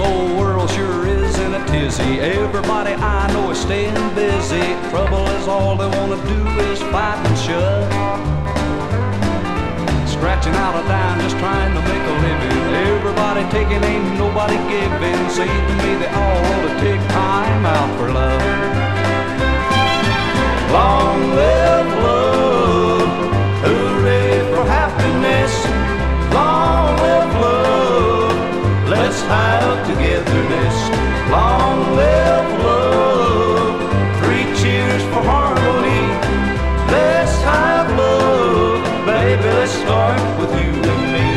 whole world sure is in a tizzy. Everybody I know is staying busy. Trouble is all they wanna do is fight and shove. Scratching out a dime, just trying to make a living. Everybody taking, ain't nobody togetherness. Long live love. Three cheers for harmony. Let's have love, baby. Let's start with you and me.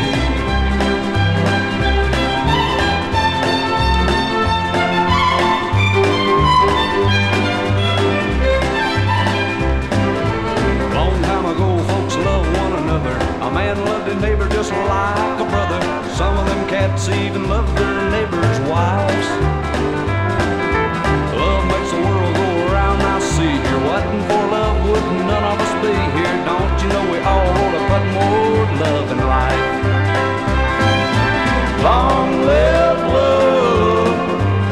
Long time ago, folks loved one another. A man loved his neighbor just like a brother. Some of them cats even loved their love and life. Long live love,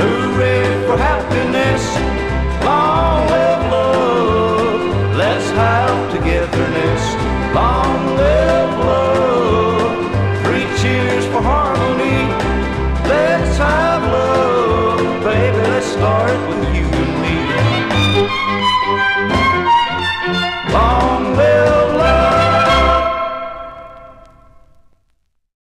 hooray for happiness. Long live love, let's have togetherness. Long live love, three cheers for harmony. Let's have love, baby, let's start with you